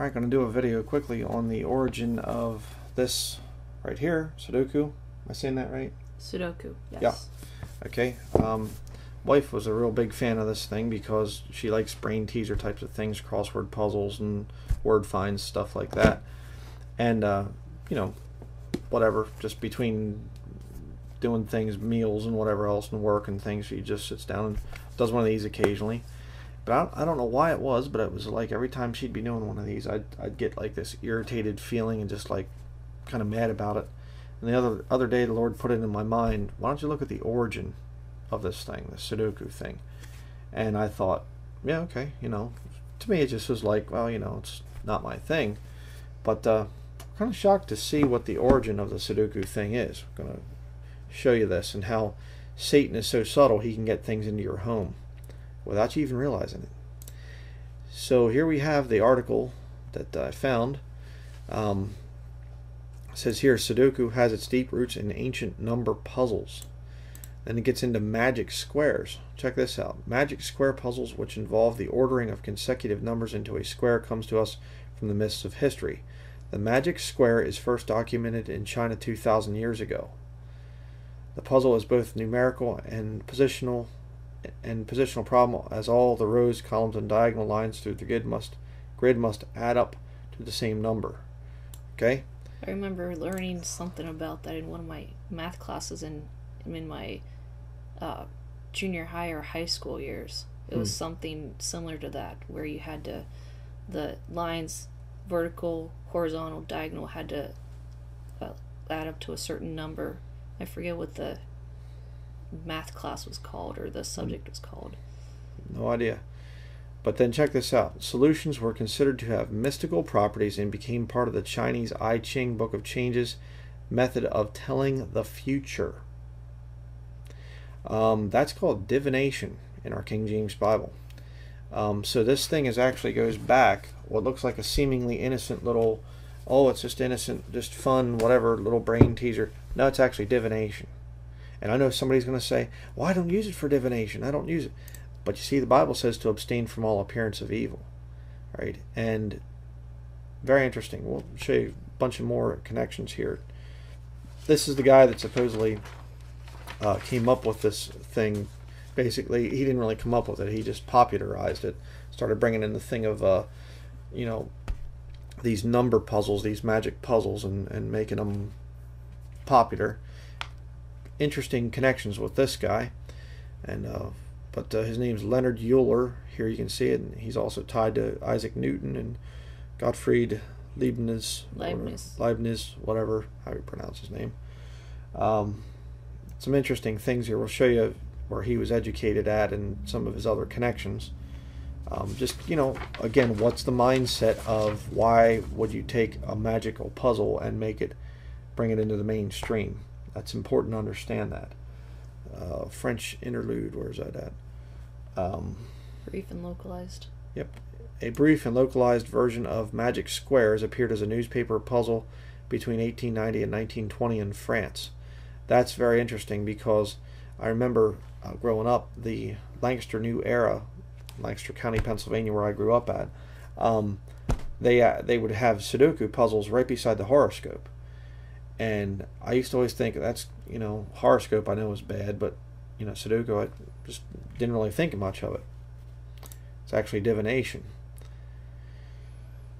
Alright, going to do a video quickly on the origin of this right here, Sudoku. Am I saying that right? Sudoku, yes. Yeah. Okay. Um, wife was a real big fan of this thing because she likes brain teaser types of things, crossword puzzles and word finds, stuff like that. And, uh, you know, whatever, just between doing things, meals and whatever else, and work and things, she just sits down and does one of these occasionally. But I don't, I don't know why it was, but it was like every time she'd be doing one of these, I'd, I'd get like this irritated feeling and just like kind of mad about it. And the other other day, the Lord put it in my mind, why don't you look at the origin of this thing, the Sudoku thing? And I thought, yeah, okay, you know, to me it just was like, well, you know, it's not my thing. But uh, kind of shocked to see what the origin of the Sudoku thing is. I'm going to show you this and how Satan is so subtle he can get things into your home without you even realizing it. So here we have the article that I found. Um, says here Sudoku has its deep roots in ancient number puzzles. Then it gets into magic squares. Check this out. Magic square puzzles, which involve the ordering of consecutive numbers into a square, comes to us from the mists of history. The magic square is first documented in China 2,000 years ago. The puzzle is both numerical and positional and positional problem as all the rows, columns, and diagonal lines through the grid must grid must add up to the same number. Okay? I remember learning something about that in one of my math classes in in my uh, junior high or high school years. It was Hmm. something similar to that, where you had to the lines, vertical, horizontal, diagonal, had to uh, add up to a certain number. I forget what the math class was called or the subject was called. No idea. But then check this out. Solutions were considered to have mystical properties and became part of the Chinese I Ching Book of Changes method of telling the future. Um, that's called divination in our King James Bible. Um, so this thing is actually goes back what looks like a seemingly innocent little, oh, it's just innocent, just fun, whatever, little brain teaser. No, it's actually divination. And I know somebody's going to say, well, I don't use it for divination. I don't use it. But you see, the Bible says to abstain from all appearance of evil, right? And very interesting. We'll show you a bunch of more connections here. This is the guy that supposedly uh, came up with this thing. Basically, he didn't really come up with it. He just popularized it. Started bringing in the thing of, uh, you know, these number puzzles, these magic puzzles, and, and making them popular. Interesting connections with this guy. And uh, but uh, his name's Leonard Euler. Here you can see it. And he's also tied to Isaac Newton and Gottfried Leibniz. Leibniz. Leibniz, whatever, how you pronounce his name. Um, some interesting things here. We'll show you where he was educated at and some of his other connections. Um, just, you know, again, what's the mindset of why would you take a magical puzzle and make it, bring it into the mainstream? That's important to understand that uh, French interlude. Where's that at? Um, Brief and localized. Yep. A brief and localized version of Magic Squares appeared as a newspaper puzzle between 1890 and 1920 in France. That's very interesting because I remember uh, growing up, the Lancaster New Era, Lancaster County, Pennsylvania, where I grew up at, um, they uh, they would have Sudoku puzzles right beside the horoscope, and I used to always think that's you know horoscope I know was bad, but you know Sudoku I just didn't really think much of it. It's actually divination.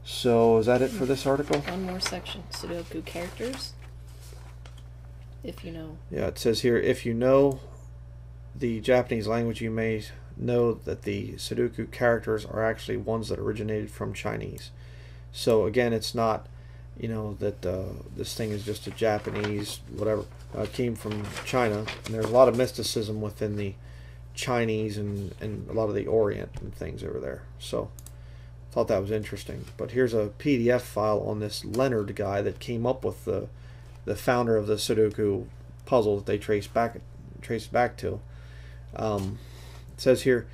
So is that it for this article? One more section. Sudoku characters. If you know. Yeah, it says here if you know the Japanese language, you may know that the Sudoku characters are actually ones that originated from Chinese. So again, it's not, you know, that uh, this thing is just a Japanese whatever. Uh, came from China, and there's a lot of mysticism within the Chinese and, and a lot of the Orient and things over there. So thought that was interesting. But here's a PDF file on this Leonard guy that came up with the the founder of the Sudoku puzzle that they trace back trace back to. Um, it says here,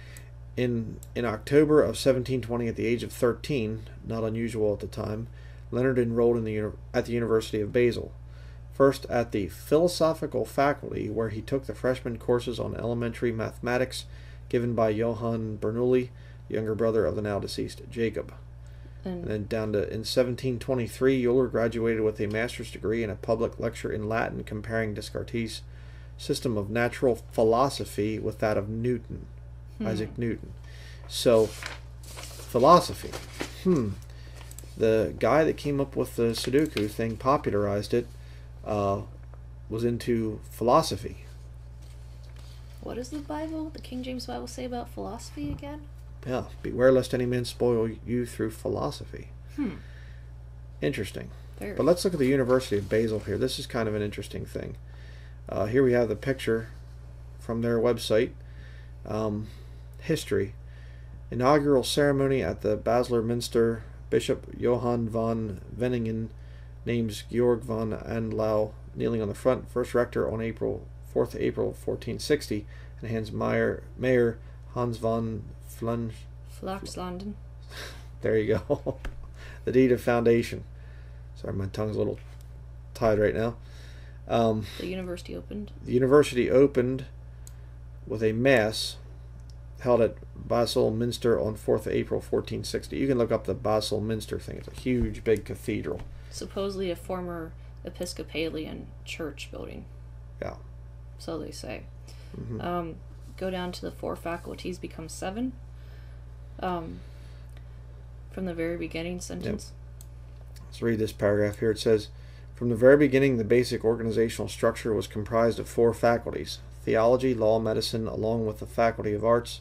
in in October of 1720, at the age of 13, not unusual at the time, Leonard enrolled in the at the University of Basel. First at the philosophical faculty, where he took the freshman courses on elementary mathematics given by Johann Bernoulli, younger brother of the now deceased Jacob. And And then down to in 1723, Euler graduated with a master's degree in a public lecture in Latin comparing Descartes' system of natural philosophy with that of Newton, Hmm. Isaac Newton. So, philosophy. Hmm. The guy that came up with the Sudoku thing, popularized it, uh, was into philosophy. what does the Bible, the King James Bible, say about philosophy again? Yeah, beware lest any man spoil you through philosophy. Hmm. Interesting. Very. But let's look at the University of Basel here. This is kind of an interesting thing. Uh, here we have the picture from their website. Um, history. Inaugural ceremony at the Basler Minster. Bishop Johann von Venningen names Georg von Andlau kneeling on the front. First rector on April 4th April 1460 and hands Mayor, Mayor Hans von Flunch. Flax London. There you go. the deed of foundation. Sorry, my tongue's a little tied right now. Um, The university opened. the university opened with a mass held at Basel Minster on 4th of April 1460. You can look up the Basel Minster thing. It's a huge, big cathedral. Supposedly a former Episcopalian church building. Yeah. So they say. Mhm. Um, go down to the four faculties become seven. Um, from the very beginning sentence. Let's read this paragraph here. It says, From the very beginning, the basic organizational structure was comprised of four faculties theology, law, medicine, along with the faculty of arts,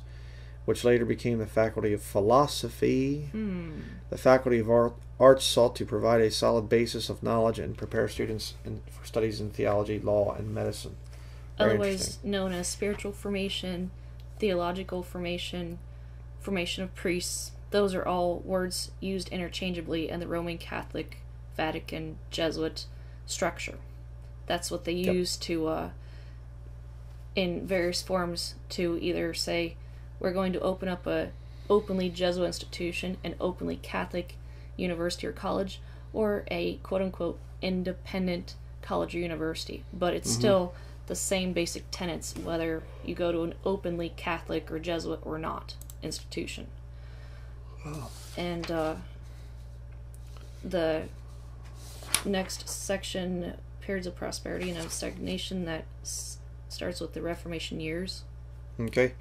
which later became the faculty of philosophy. Hmm. The faculty of art, arts sought to provide a solid basis of knowledge and prepare students in, for studies in theology, law, and medicine. Very Otherwise known as spiritual formation, theological formation, formation of priests. Those are all words used interchangeably in the Roman Catholic, Vatican, Jesuit structure. That's what they Yep. use to, uh, in various forms, to either say, we're going to open up a openly Jesuit institution, an openly Catholic university or college, or a quote unquote independent college or university. But it's Mhm. still the same basic tenets whether you go to an openly Catholic or Jesuit or not institution. And uh, the next section, periods of prosperity and of stagnation, that s- starts with the Reformation years. Okay.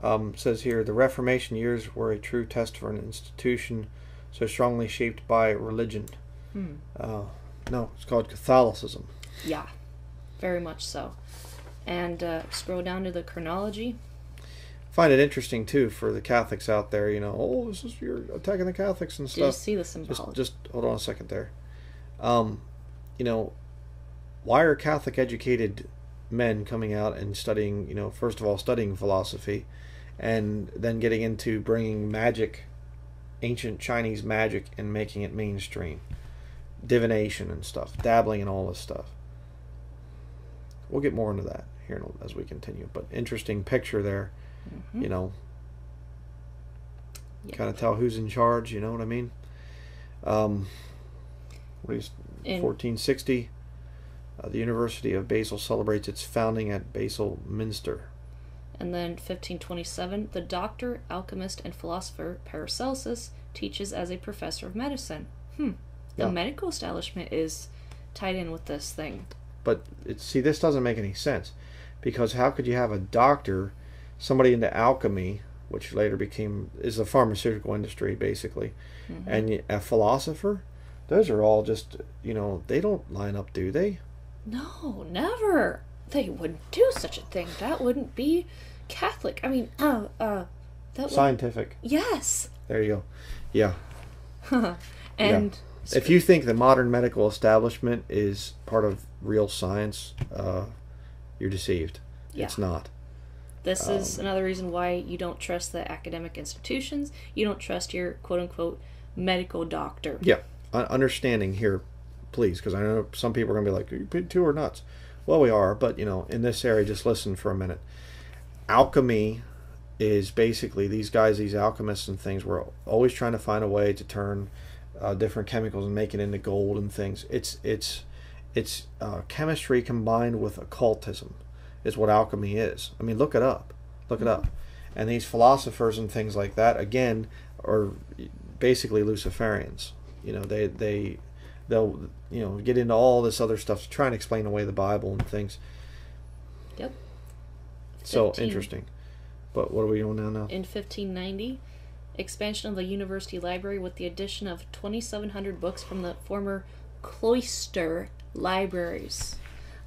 Um, says here the Reformation years were a true test for an institution so strongly shaped by religion. Hmm. Uh, no, it's called Catholicism. Yeah, very much so. And uh, scroll down to the chronology. Find it interesting too for the Catholics out there. You know, oh, this is you're attacking the Catholics and stuff. see the Just, just hold on a second there. Um, you know, why are Catholic educated men coming out and studying? You know, first of all, studying philosophy, and then getting into bringing magic, ancient Chinese magic, and making it mainstream, divination and stuff, dabbling in all this stuff. We'll get more into that here as we continue. But interesting picture there. Mhm. You know, Yep. kind of tell who's in charge. You know what I mean? Um, what is In- 1460? Uh, the University of Basel celebrates its founding at Basel Minster. And then 1527, the doctor, alchemist, and philosopher Paracelsus teaches as a professor of medicine. Hmm. The Yeah. medical establishment is tied in with this thing. But it, see, this doesn't make any sense because how could you have a doctor, somebody into alchemy, which later became is the pharmaceutical industry basically, Mhm. and a philosopher? Those are all just you know they don't line up, do they? No, never. They wouldn't do such a thing. That wouldn't be Catholic. I mean, uh, uh, that would. Scientific. Yes. There you go. Yeah. and If you think the modern medical establishment is part of real science, uh, you're deceived. Yeah. It's not. This is Um, another reason why you don't trust the academic institutions. You don't trust your quote unquote medical doctor. Yeah. Understanding here, please, because I know some people are going to be like, you two are nuts. Well, we are, but you know, in this area, just listen for a minute. Alchemy is basically these guys, these alchemists and things, were always trying to find a way to turn uh, different chemicals and make it into gold and things. It's it's it's uh, chemistry combined with occultism, is what alchemy is. I mean, look it up, look it up. And these philosophers and things like that, again, are basically Luciferians. You know, they they they'll you know get into all this other stuff to try and explain away the Bible and things. Yep. So interesting. But what are we doing now? Now In 1590, expansion of the university library with the addition of 2,700 books from the former cloister libraries.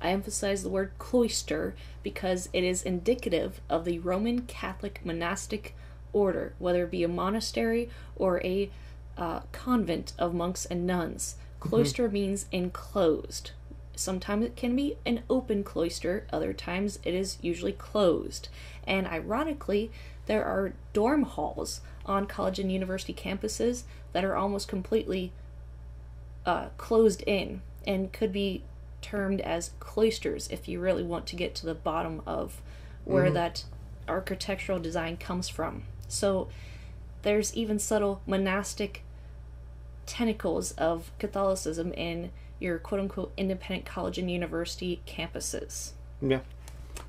I emphasize the word cloister because it is indicative of the Roman Catholic monastic order, whether it be a monastery or a uh, convent of monks and nuns. Cloister means enclosed. Sometimes it can be an open cloister, other times it is usually closed. And ironically, there are dorm halls on college and university campuses that are almost completely uh, closed in and could be termed as cloisters if you really want to get to the bottom of where that architectural design comes from. So there's even subtle monastic tentacles of Catholicism in your quote unquote independent college and university campuses. yeah.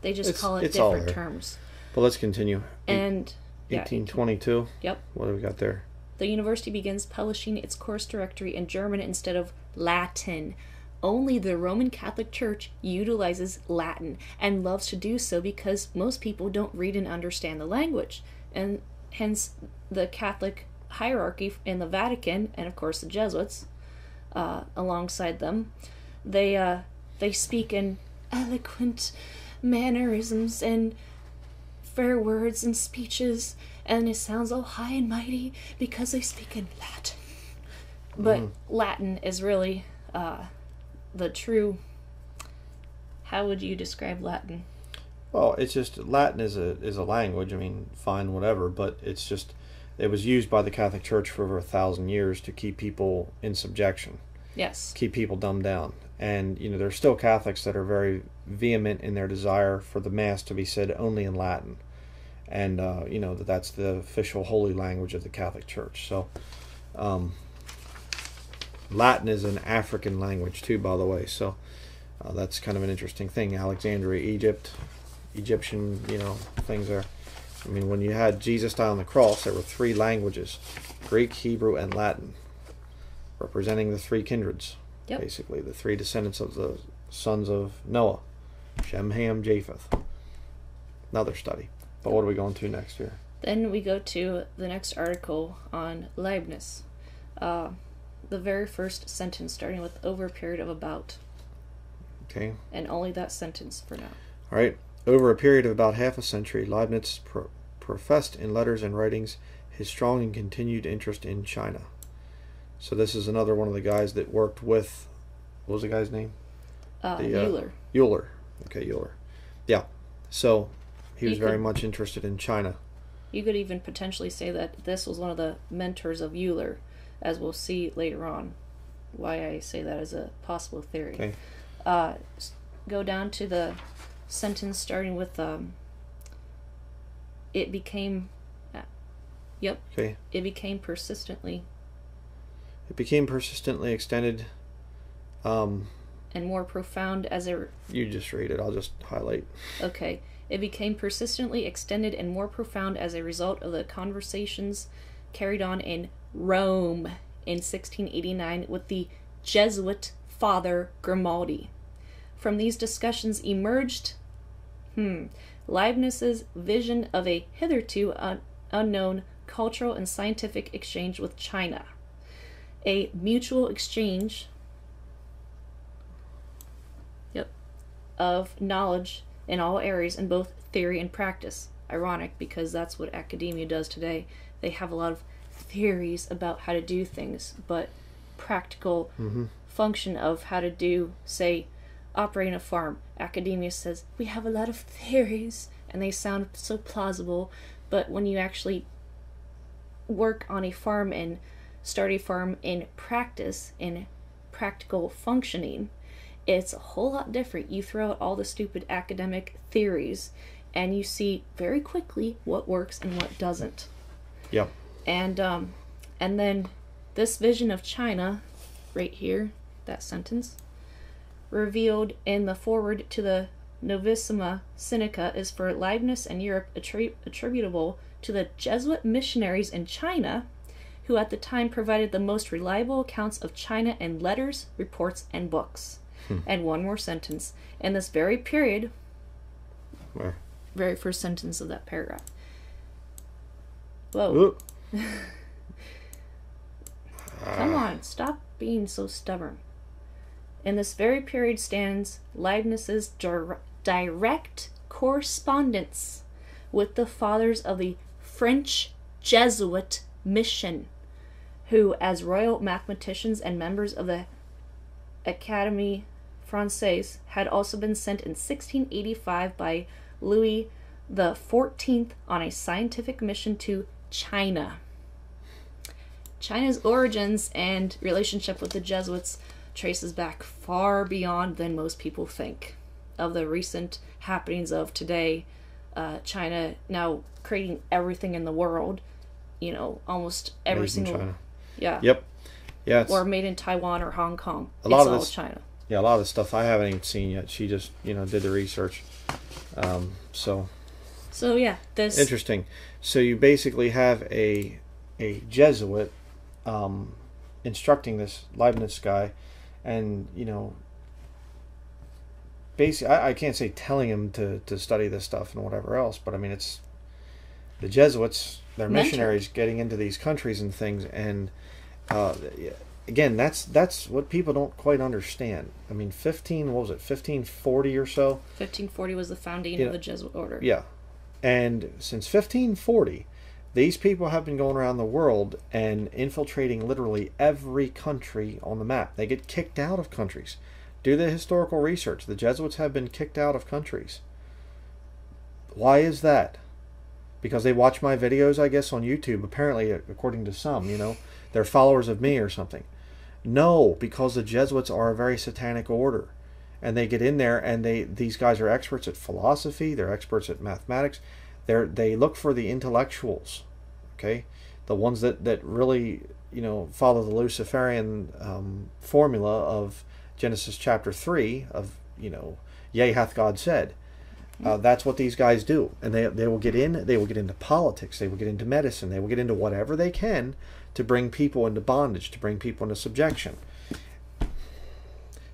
They just It's- call it it's different terms. But let's continue. And yeah, Eighteen twenty two. Yep. What do we got there? The university begins publishing its course directory in German instead of Latin. Only the Roman Catholic Church utilizes Latin and loves to do so because most people don't read and understand the language. And hence, the Catholic hierarchy in the Vatican, and of course the Jesuits uh, alongside them, they, uh, they speak in eloquent mannerisms and fair words and speeches, and it sounds all high and mighty because they speak in Latin. But Latin is really uh, the true. How would you describe Latin? Well, it's just Latin is a is a language. I mean, fine, whatever. But it's just it was used by the Catholic Church for over a thousand years to keep people in subjection, Yes. keep people dumbed down. And you know, there are still Catholics that are very vehement in their desire for the Mass to be said only in Latin, and uh, you know that that's the official holy language of the Catholic Church. So, um, Latin is an African language too, by the way. So. Uh, that's kind of an interesting thing. Alexandria, Egypt, Egyptian, you know, things are. I mean, when you had Jesus die on the cross, there were three languages Greek, Hebrew, and Latin, representing the three kindreds. Yep. Basically, the three descendants of the sons of Noah Shem, Ham, Japheth. Another study. But what are we going to next here? Then we go to the next article on Leibniz. Uh, the very first sentence, starting with over a period of about, Okay. and only that sentence for now. All right. Over a period of about half a century, Leibniz pro- professed in letters and writings his strong and continued interest in China. So this is another one of the guys that worked with. What was the guy's name? Uh, The, uh, Euler. Euler. Okay, Euler. Yeah. So he was You very could- much interested in China. You could even potentially say that this was one of the mentors of Euler, as we'll see later on. Why I say that as a possible theory. Okay. Uh, go down to the sentence starting with um, it became. uh, Yep, Okay. it became persistently It became persistently extended. Um, and more profound as a you just read it. I'll just highlight. Okay. It became persistently extended and more profound as a result of the conversations carried on in Rome in 1689 with the Jesuit Father Grimaldi. From these discussions emerged hmm, Leibniz's vision of a hitherto un- unknown cultural and scientific exchange with China. A mutual exchange Yep. Of knowledge in all areas in both theory and practice. Ironic because that's what academia does today. They have a lot of theories about how to do things, but practical Mm-hmm. function of how to do, say, operating a farm. Academia says we have a lot of theories and they sound so plausible, but when you actually work on a farm and start a farm in practice, in practical functioning, it's a whole lot different. You throw out all the stupid academic theories and you see very quickly what works and what doesn't. Yeah. And um and then this vision of China right here, that sentence, revealed in the forward to the Novissima Sinica is for Leibniz and Europe attri- attributable to the Jesuit missionaries in China who at the time provided the most reliable accounts of China in letters, reports, and books. Hmm. And one more sentence. In this very period, Where? very first sentence of that paragraph. Whoa. Come on, stop being so stubborn. In this very period stands Leibniz's dir- direct correspondence with the fathers of the French Jesuit mission, who, as royal mathematicians and members of the Académie Française, had also been sent in 1685 by Louis the Fourteenth on a scientific mission to China. China's origins and relationship with the Jesuits traces back far beyond than most people think. Of the recent happenings of today, uh, China now creating everything in the world, you know, almost every Made in single China. yeah, Yep. Yeah, or made in Taiwan or Hong Kong. A lot it's of all this- China. yeah, a lot of the stuff I haven't even seen yet. She just, you know, did the research. Um, so So yeah, this interesting. So you basically have a a Jesuit um, instructing this Leibniz guy, and you know, basically, I, I can't say telling him to to study this stuff and whatever else, but I mean, it's the Jesuits. They're Mentor. missionaries getting into these countries and things, and uh, again, that's that's what people don't quite understand. I mean, fifteen, what was it, fifteen forty or so? 1540 was the founding Yeah. of the Jesuit order. Yeah. And since 1540, these people have been going around the world and infiltrating literally every country on the map. They get kicked out of countries. Do the historical research. The Jesuits have been kicked out of countries. Why is that? Because they watch my videos, I guess, on YouTube, apparently, according to some, you know. They're followers of me or something. No, because the Jesuits are a very satanic order and they get in there and they these guys are experts at philosophy they're experts at mathematics they're they look for the intellectuals okay? The ones that that really you know follow the luciferian um, formula of genesis chapter 3 of you know yea hath god said. Uh, that's what these guys do. And they, they will get in they will get into politics they will get into medicine they will get into whatever they can to bring people into bondage to bring people into subjection.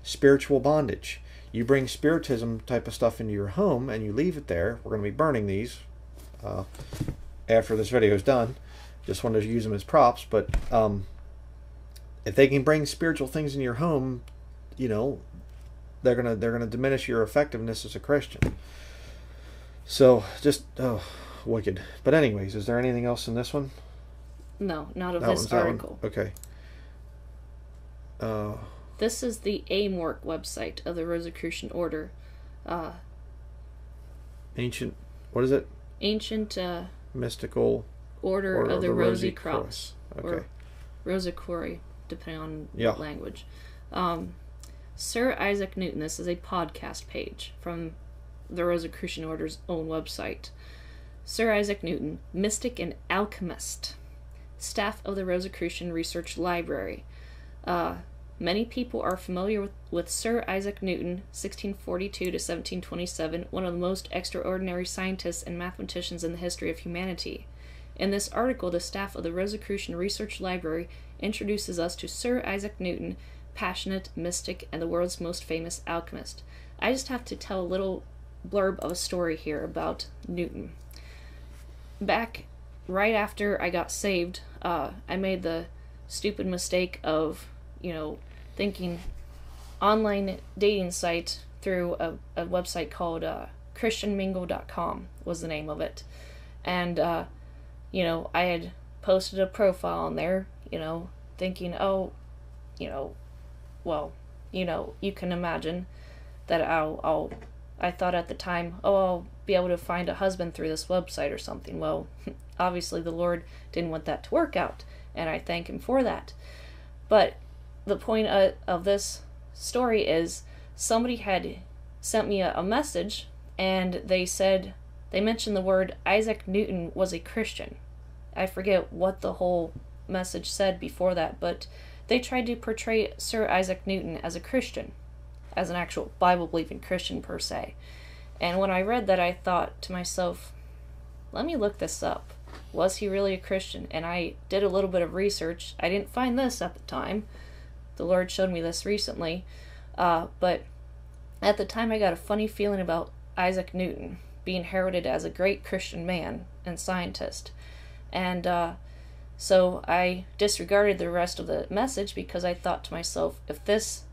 Spiritual bondage. You bring spiritism type of stuff into your home and you leave it there. We're going to be burning these uh, after this video is done. Just wanted to use them as props, but um, if they can bring spiritual things in your home, you know, they're gonna they're gonna diminish your effectiveness as a Christian. So just oh, wicked. But anyways, is there anything else in this one? No, not of That this article. Okay. Uh, This is the AMORC website of the Rosicrucian Order. Uh, ancient. What is it? Ancient uh, Mystical Order, Order of the, Rosy Cross. Okay. Or Rosicrucian, depending on Yeah. language. Um, Sir Isaac Newton, this is a podcast page from the Rosicrucian Order's own website. Sir Isaac Newton, mystic and alchemist, staff of the Rosicrucian Research Library. Uh, many people are familiar with, with Sir Isaac Newton, 1642 to 1727, one of the most extraordinary scientists and mathematicians in the history of humanity. In this article, the staff of the Rosicrucian Research Library introduces us to Sir Isaac Newton, passionate, mystic, and the world's most famous alchemist. I just have to tell a little blurb of a story here about Newton. Back right after I got saved, uh, I made the stupid mistake of, you know, thinking online dating site through a, a website called uh, christianmingle.com was the name of it. And uh, you know i had posted a profile on there you know thinking oh you know well you know you can imagine that i'll, I'll i thought at the time oh i'll be able to find a husband through this website or something. Well obviously the lord didn't want that to work out and i thank him for that. But the point of, of this story is somebody had sent me a, a message and they said they mentioned the word Isaac Newton was a Christian. I forget what the whole message said before that, but they tried to portray Sir Isaac Newton as a Christian, as an actual Bible believing Christian per se. And when I read that, I thought to myself, let me look this up. Was he really a Christian? And I did a little bit of research. I didn't find this at the time. The Lord showed me this recently. Uh, but at the time, I got a funny feeling about Isaac Newton being heralded as a great Christian man and scientist. And uh, so I disregarded the rest of the message because I thought to myself, if this,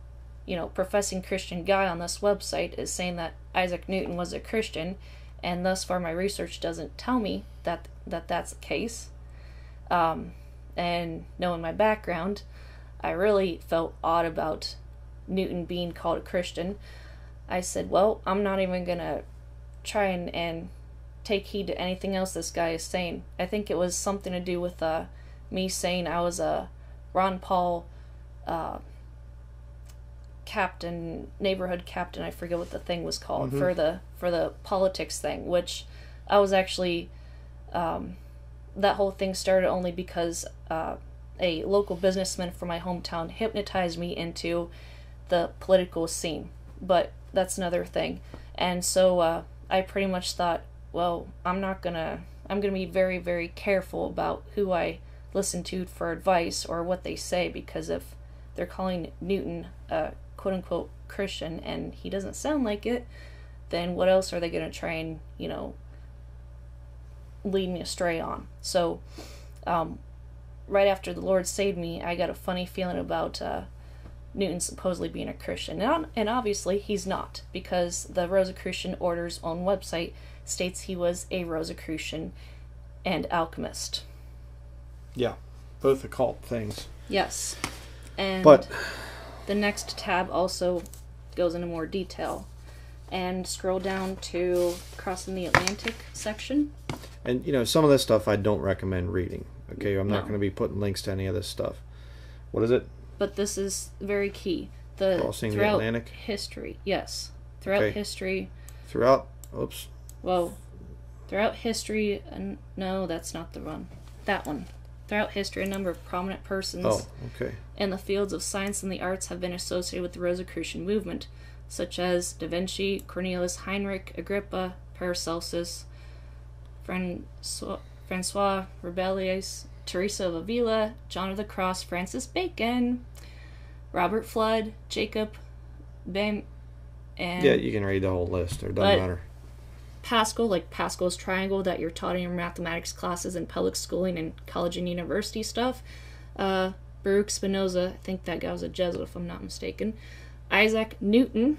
you know, professing Christian guy on this website is saying that Isaac Newton was a Christian, and thus far my research doesn't tell me that that that's the case, um, and knowing my background, I really felt odd about Newton being called a Christian. I said, well, I'm not even gonna try and, and take heed to anything else this guy is saying. I think it was something to do with uh, me saying I was a Ron Paul uh, captain, neighborhood captain. I forget what the thing was called Mhm. for the for the politics thing, which I was actually. Um, that whole thing started only because uh, a local businessman from my hometown hypnotized me into the political scene. But that's another thing. And so uh, I pretty much thought, well, I'm not gonna. I'm gonna be very, very careful about who I listen to for advice or what they say because if they're calling Newton a quote unquote Christian and he doesn't sound like it, then what else are they gonna try and you know lead me astray on? So, um, right after the Lord saved me, I got a funny feeling about uh, Newton supposedly being a Christian. And, and obviously, he's not, because the Rosicrucian Order's own website states he was a Rosicrucian and alchemist. Yeah, both occult things. Yes. And But the next tab also goes into more detail. And scroll down to crossing the Atlantic section. and you know some of this stuff I don't recommend reading. Okay, I'm not No. going to be putting links to any of this stuff. What is it? but this is very key. The Crossing the throughout Atlantic? history, yes, throughout Okay. history. Throughout. Oops. Well, throughout history, and no, that's not the one. That one. Throughout history, a number of prominent persons Oh, okay. in the fields of science and the arts have been associated with the Rosicrucian movement, such as Da Vinci, Cornelius Heinrich, Agrippa, Paracelsus, Francois, Francois Rabelais, Teresa of Avila, John of the Cross, Francis Bacon, Robert Fludd, Jacob Boehme, and Yeah, you can read the whole list. It doesn't matter. Pascal, like Pascal's triangle that you're taught in your mathematics classes in public schooling and college and university stuff. Uh, Baruch Spinoza, I think that guy was a Jesuit if I'm not mistaken. Isaac Newton,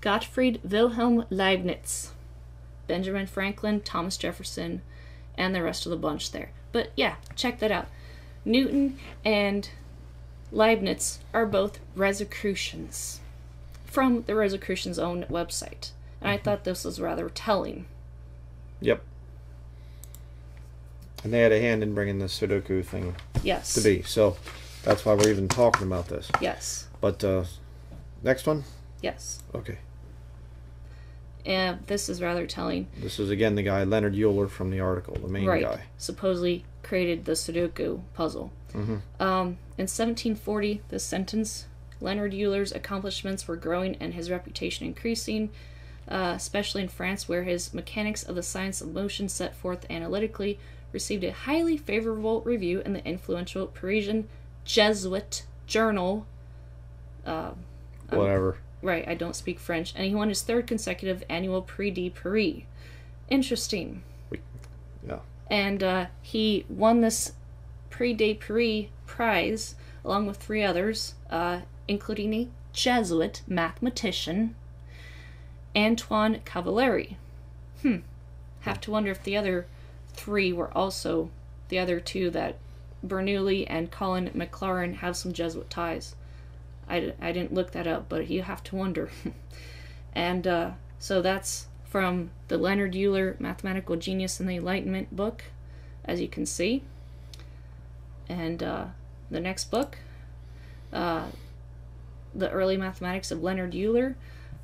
Gottfried Wilhelm Leibniz, Benjamin Franklin, Thomas Jefferson, and the rest of the bunch there. But yeah, check that out. Newton and Leibniz are both Rosicrucians from the Rosicrucians' own website. And I thought this was rather telling. Yep. And they had a hand in bringing the Sudoku thing Yes. to be. So that's why we're even talking about this. Yes. But uh, next one. Yes. Okay. And this is rather telling. This is again the guy Leonard Euler from the article, the main right. guy. Supposedly created the Sudoku puzzle. Mhm. Um, in 1740, this sentence Leonard Euler's accomplishments were growing and his reputation increasing, uh, especially in France, where his Mechanics of the Science of Motion set forth analytically received a highly favorable review in the influential Parisian Jesuit journal. Uh, um, Whatever. Right, I don't speak French, and he won his third consecutive annual Prix de Paris. Interesting. Yeah. And uh, he won this Prix de Paris prize along with three others, uh, including a Jesuit mathematician, Antoine Cavalleri. Hmm. Have to wonder if the other three were also the other two that Bernoulli and Colin Maclaurin have some Jesuit ties. I, I didn't look that up, but you have to wonder. and uh, so that's from the Leonard Euler Mathematical Genius and the Enlightenment book, as you can see. And uh, the next book, uh, The Early Mathematics of Leonard Euler.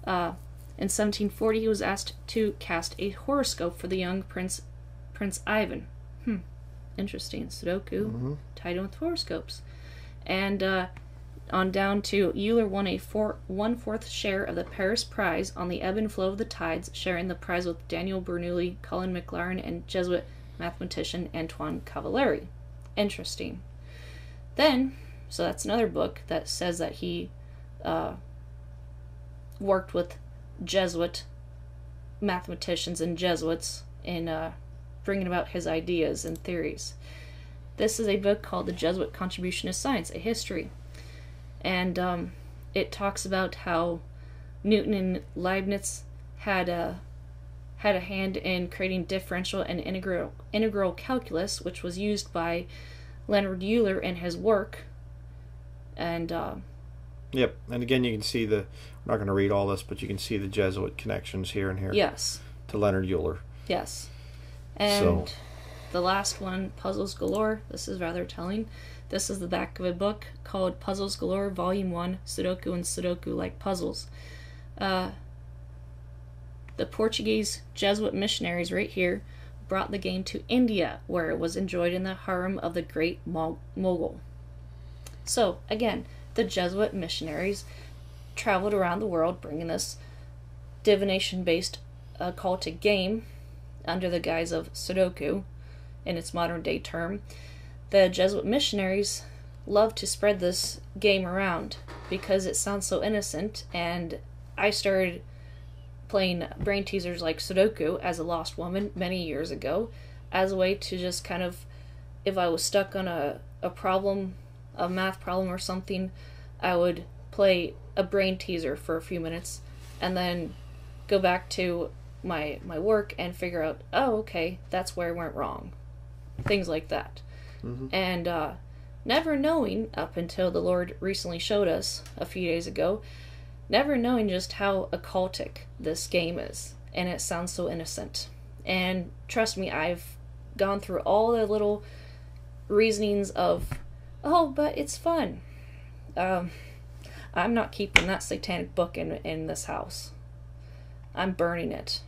Uh, in 1740, he was asked to cast a horoscope for the young Prince Prince Ivan. Hmm, interesting. Sudoku Mhm. tied in with horoscopes. And uh, on down to Euler won a four, one fourth share of the Paris Prize on the ebb and flow of the tides, sharing the prize with Daniel Bernoulli, Colin Maclaurin, and Jesuit mathematician Antoine Cavalleri. Interesting. Then, so that's another book that says that he uh, worked with Jesuit mathematicians and Jesuits in uh, bringing about his ideas and theories. This is a book called The Jesuit Contribution to Science, a History. And um, it talks about how Newton and Leibniz had a had a hand in creating differential and integral integral calculus, which was used by Leonard Euler in his work. And uh, Yep, and again, you can see the. I'm not going to read all this, but you can see the Jesuit connections here and here yes, to Leonard Euler. yes. And So- the last one, Puzzles Galore. This is rather telling. This is the back of a book called Puzzles Galore, Volume 1 Sudoku and Sudoku Like Puzzles. Uh, the Portuguese Jesuit missionaries, right here, brought the game to India, where it was enjoyed in the harem of the great Mogul. So, again, the Jesuit missionaries traveled around the world bringing this divination based occultic game under the guise of Sudoku in its modern day term. The Jesuit missionaries love to spread this game around because it sounds so innocent, and I started playing brain teasers like Sudoku as a lost woman many years ago as a way to just kind of, if I was stuck on a, a problem, a math problem or something, I would play a brain teaser for a few minutes and then go back to my my work and figure out oh okay that's where I went wrong. Things like that and uh, never knowing up until the lord recently showed us a few days ago never knowing just how occultic this game is. And it sounds so innocent. And trust me i've gone through all the little reasonings of oh but it's fun. Um, i'm not keeping that satanic book in in this house. I'm burning it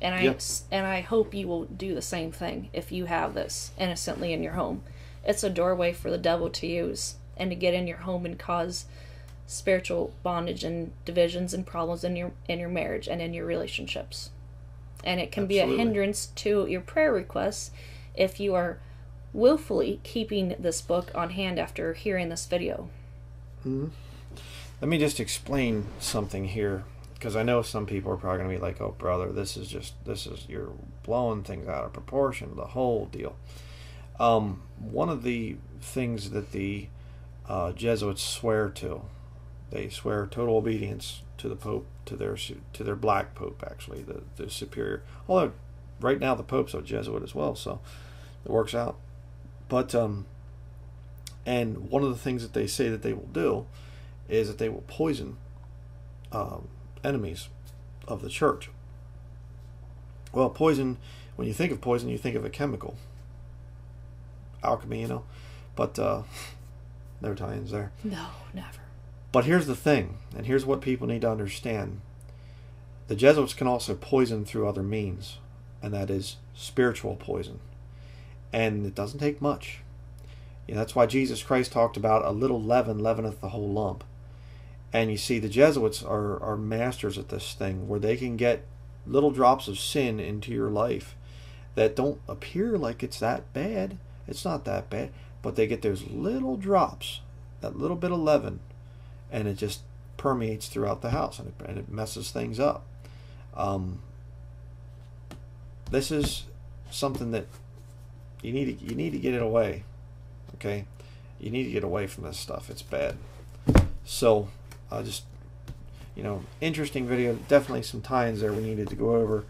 and I Yep. and I hope you will do the same thing if you have this innocently in your home. It's a doorway for the devil to use and to get in your home and cause spiritual bondage and divisions and problems in your in your marriage and in your relationships. And it can be a hindrance to your prayer requests if you are willfully keeping this book on hand after hearing this video. Mm-hmm. Let me just explain something here because I know some people are probably going to be like, "Oh, brother, this is just this is you're blowing things out of proportion, the whole deal." Um, one of the things that the uh, Jesuits swear to, they swear total obedience to the Pope, to their to their black Pope, actually, the the superior. Although right now the Pope's a Jesuit as well, so it works out. But um, and one of the things that they say that they will do is that they will poison um, enemies of the church. Well, poison, when you think of poison, you think of a chemical. Alchemy, you know. But uh, no tie ins there. No, never. But here's the thing, and here's what people need to understand the Jesuits can also poison through other means, and that is spiritual poison. And it doesn't take much. You know, that's why Jesus Christ talked about a little leaven leaveneth the whole lump. And you see, the Jesuits are, are masters at this thing where they can get little drops of sin into your life that don't appear like it's that bad. It's not that bad. But they get those little drops, that little bit of leaven, and it just permeates throughout the house and it, and it messes things up. Um, this is something that you need to you need to get it away. Okay, you need to get away from this stuff. It's bad. So, uh, just you know, interesting video. Definitely some tie-ins there we needed to go over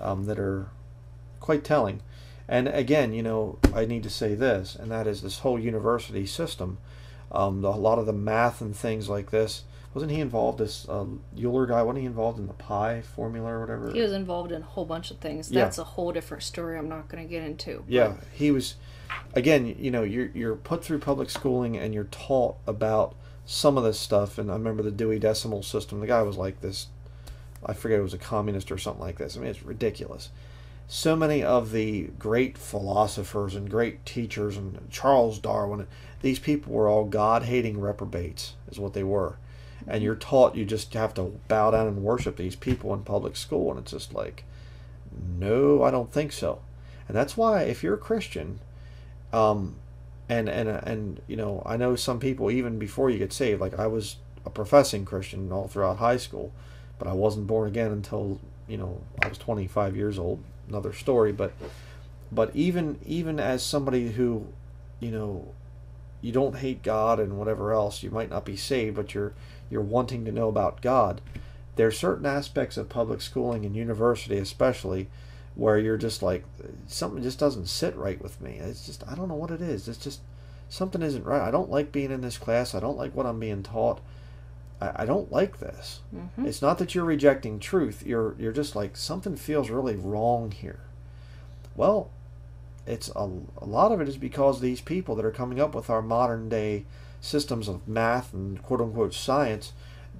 um, that are quite telling. And again, you know, I need to say this, and that is this whole university system. Um, the, a lot of the math and things like this. Wasn't he involved? This uh, Euler guy wasn't he involved in the pi formula or whatever? He was involved in a whole bunch of things. Yeah. That's a whole different story I'm not going to get into. Yeah, he was. Again, you know, you're you're put through public schooling and you're taught about some of this stuff. And I remember the Dewey Decimal System. The guy was like this. I forget it was a communist or something like this. I mean, it's ridiculous. So many of the great philosophers and great teachers and Charles Darwin, these people were all God-hating reprobates, is what they were. And you're taught you just have to bow down and worship these people in public school, and it's just like, no, I don't think so. And that's why if you're a Christian, um, and and uh, and you know, I know some people even before you get saved, like I was a professing Christian all throughout high school, but I wasn't born again until you know I was 25 years old. Another story, but but even even as somebody who, you know, you don't hate God and whatever else, you might not be saved, but you're you're wanting to know about God. There are certain aspects of public schooling and university, especially, where you're just like something just doesn't sit right with me. It's just I don't know what it is. It's just something isn't right. I don't like being in this class. I don't like what I'm being taught. I, I don't like this. Mm-hmm. It's not that you're rejecting truth. You're you're just like something feels really wrong here. Well, it's a, a lot of it is because these people that are coming up with our modern day systems of math and quote unquote science,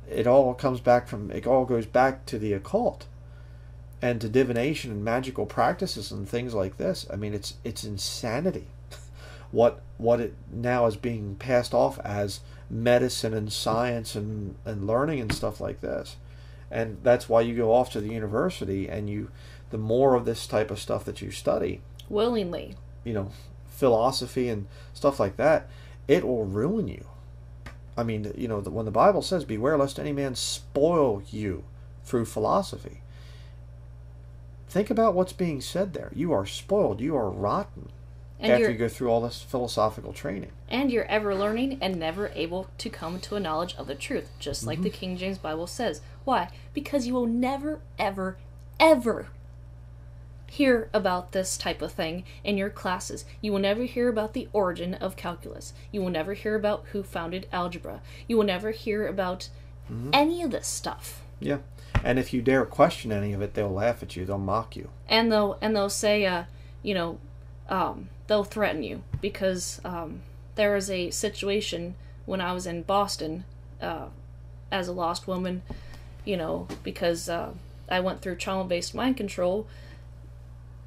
it all comes back from it all goes back to the occult and to divination and magical practices and things like this. I mean, it's it's insanity. what what it now is being passed off as medicine and science and, and learning and stuff like this. And that's why you go off to the university and you the more of this type of stuff that you study, Willingly. you know, philosophy and stuff like that, it will ruin you. I mean, you know, the, when the Bible says, "Beware lest any man spoil you through philosophy," think about what's being said there. You are spoiled. You are rotten And after you're go through all this philosophical training. and you're ever learning and never able to come to a knowledge of the truth, just like Mm-hmm. the King James Bible says. Why? Because you will never, ever, ever hear about this type of thing in your classes. You will never hear about the origin of calculus. You will never hear about who founded algebra. You will never hear about Mm-hmm. any of this stuff. Yeah, and if you dare question any of it, they'll laugh at you. They'll mock you. and they'll and they'll say uh you know um they'll threaten you because um there was a situation when I was in Boston uh as a lost woman you know because uh I went through trauma based mind control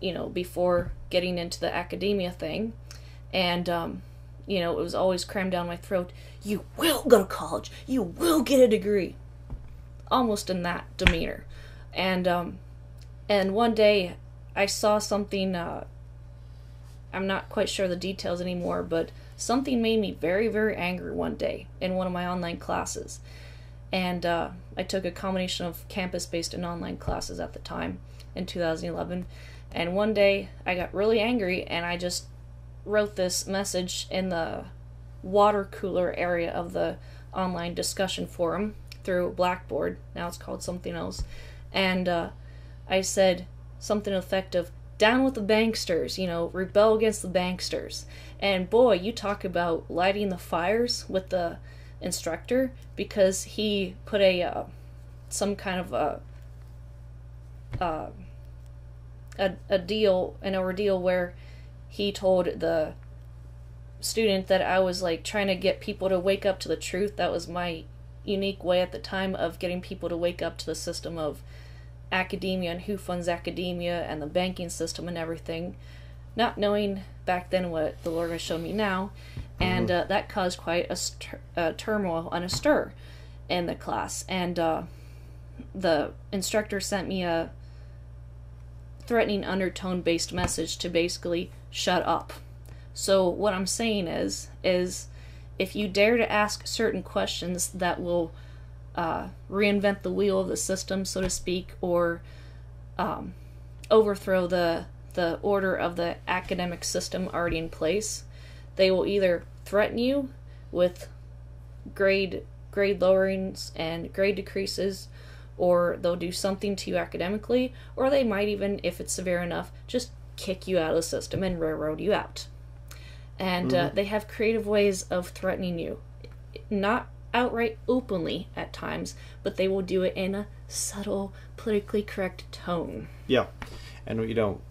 you know before getting into the academia thing and um you know it was always crammed down my throat you will go to college you will get a degree almost in that demeanor and um and one day I saw something. Uh, I'm not quite sure the details anymore, but something made me very, very angry one day in one of my online classes. And uh, I took a combination of campus based and online classes at the time in 2011. And one day I got really angry and I just wrote this message in the water cooler area of the online discussion forum through Blackboard. Now it's called something else. And uh, I said something to the effect of down with the banksters, you know, rebel against the banksters. And boy, you talk about lighting the fires with the instructor because he put a uh, some kind of a, uh, a a deal an ordeal where he told the student that I was like trying to get people to wake up to the truth. That was my unique way at the time of getting people to wake up to the system of academia and who funds academia and the banking system and everything, not knowing back then what the Lord has shown me now, and uh, that caused quite a, stir- a turmoil and a stir in the class. And uh, the instructor sent me a threatening undertone based message to basically shut up. So what I'm saying is is if you dare to ask certain questions that will uh, reinvent the wheel of the system, so to speak, or um, overthrow the the order of the academic system already in place, they will either threaten you with grade grade lowerings and grade decreases, or they'll do something to you academically, or they might even, if it's severe enough, just kick you out of the system and railroad you out. And uh, they have creative ways of threatening you, not outright openly at times, but they will do it in a subtle, politically correct tone. Yeah, and you know,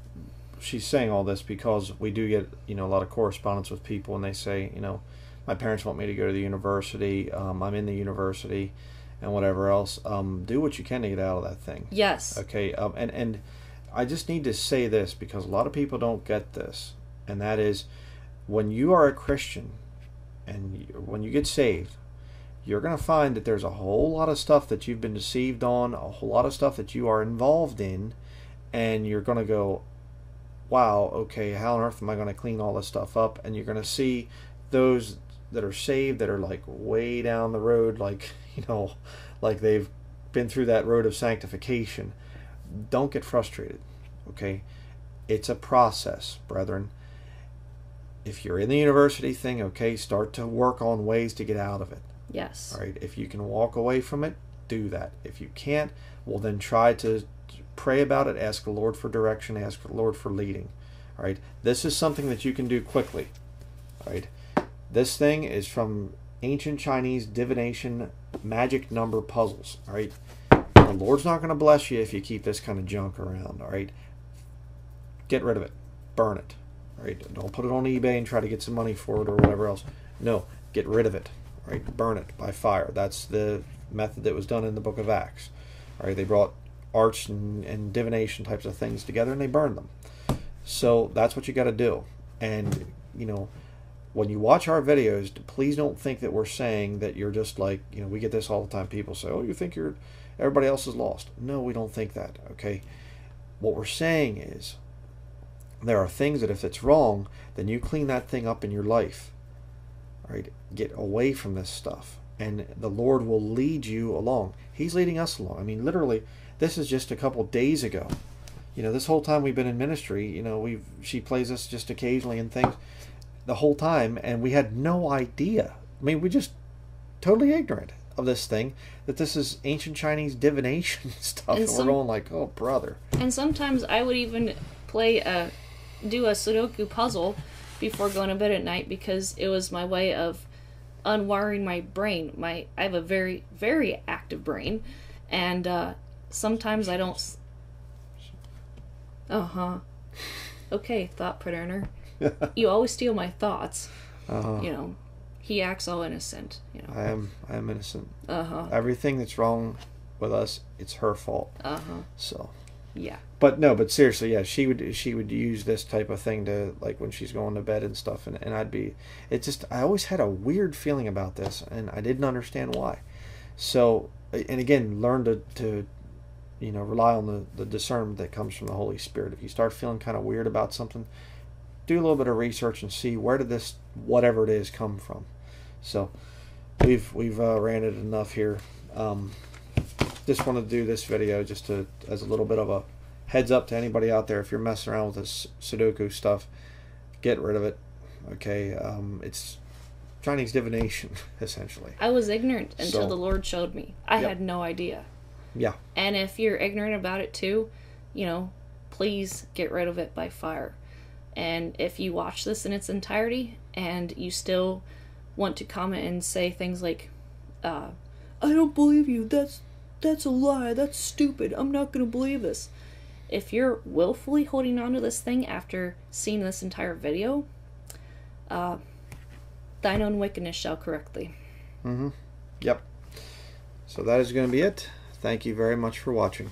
she's saying all this because we do get you know a lot of correspondence with people, and they say you know, my parents want me to go to the university. Um, I'm in the university, and whatever else. Um, do what you can to get out of that thing. Yes. Okay, um, and and I just need to say this because a lot of people don't get this, and that is, when you are a Christian, and you, when you get saved, you're going to find that there's a whole lot of stuff that you've been deceived on, a whole lot of stuff that you are involved in, and you're going to go, wow, okay, how on earth am I going to clean all this stuff up? And you're going to see those that are saved that are like way down the road, like, you know, like they've been through that road of sanctification. Don't get frustrated, okay? It's a process, brethren. If you're in the university thing, okay, start to work on ways to get out of it. Yes. All right. If you can walk away from it, do that. If you can't, well, then try to pray about it. Ask the Lord for direction. Ask the Lord for leading. All right. This is something that you can do quickly. All right. This thing is from ancient Chinese divination magic number puzzles. All right. The Lord's not going to bless you if you keep this kind of junk around. All right. Get rid of it. Burn it. Right. Don't put it on eBay and try to get some money for it or whatever else. No. Get rid of it. right? Burn it by fire. That's the method that was done in the book of Acts. right? They brought arts and, and divination types of things together and they burned them. So that's what you got to do. And, you know, when you watch our videos, please don't think that we're saying that you're just like, you know, we get this all the time. People say, oh, you think you're, everybody else is lost. No, we don't think that, okay? What we're saying is there are things that if it's wrong, then you clean that thing up in your life. All right? Get away from this stuff. And the Lord will lead you along. He's leading us along. I mean, literally, this is just a couple days ago. You know, this whole time we've been in ministry, you know, we've she plays us just occasionally and things the whole time, and we had no idea. I mean, we just totally ignorant of this thing that this is ancient Chinese divination stuff, and, and some, we're going like, oh brother. And sometimes I would even play a do a Sudoku puzzle before going to bed at night because it was my way of unwiring my brain. My I have a very very active brain, and uh, sometimes I don't. Uh huh. Okay, thought predator. you always steal my thoughts. Uh-huh. You know, he acts all innocent. You know, I am. I am innocent. Uh huh. Everything that's wrong with us, it's her fault. Uh huh. So. Yeah. But no, but seriously, yeah, she would she would use this type of thing to like when she's going to bed and stuff, and, and I'd be, it just I always had a weird feeling about this, and I didn't understand why. So and again, learn to to you know rely on the the discernment that comes from the Holy Spirit. If you start feeling kind of weird about something, do a little bit of research and see where did this whatever it is come from. So we've we've uh, ranted enough here. Um, just want to do this video just to as a little bit of a heads up to anybody out there if you're messing around with this Sudoku stuff, get rid of it. Okay, um, it's Chinese divination essentially. I was ignorant until so, the Lord showed me. I yep. had no idea. Yeah. And if you're ignorant about it too, you know, please get rid of it by fire. And if you watch this in its entirety and you still want to comment and say things like, uh, I don't believe you, that's that's a lie, that's stupid, I'm not gonna believe this. If you're willfully holding on to this thing after seeing this entire video, uh, thine own wickedness shall correctly. Mm-hmm. Yep. So that is going to be it. Thank you very much for watching.